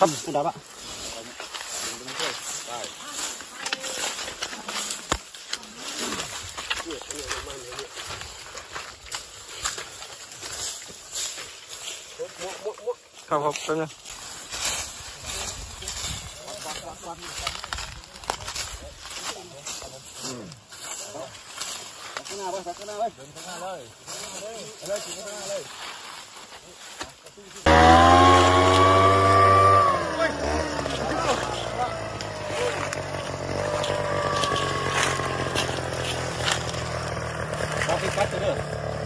Kamu sudah 了 không không tính nha. Hãy subscribe cho kênh Ghiền Mì Gõ Để không bỏ lỡ những video hấp dẫn